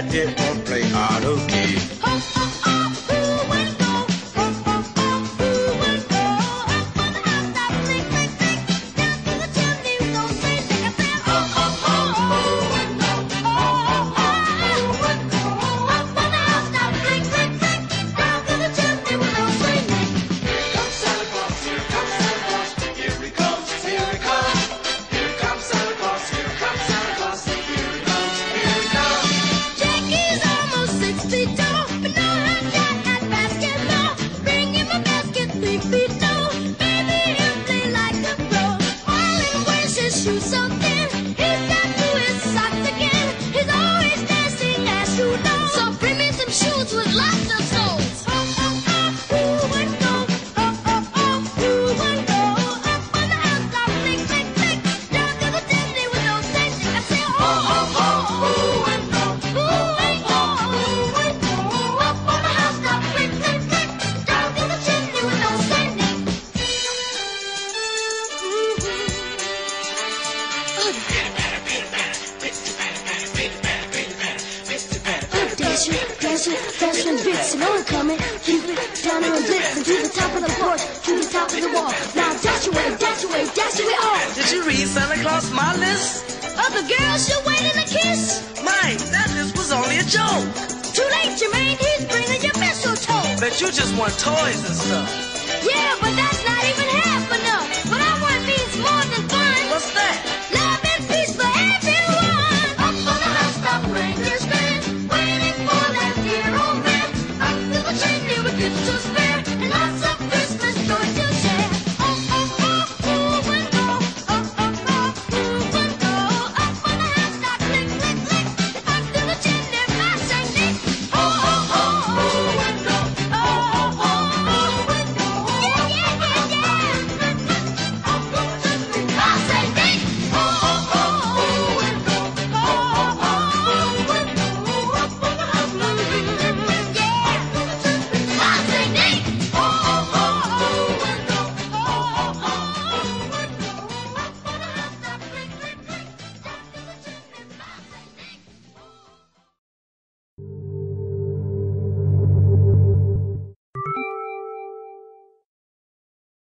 I did won't play hard, okay? Dashing, dashing, dashing bits, and I'm coming. Cupid down and Blitzen to the top of the porch, to the top of the wall. Now dash away, dash away, dash away all. Did you read Santa Claus my list? Of the girls you're waiting to kiss? Mine, that list was only a joke. Too late, Jermaine, he's bringing your mistletoe. Bet you just want toys and stuff. Yeah, but that's not.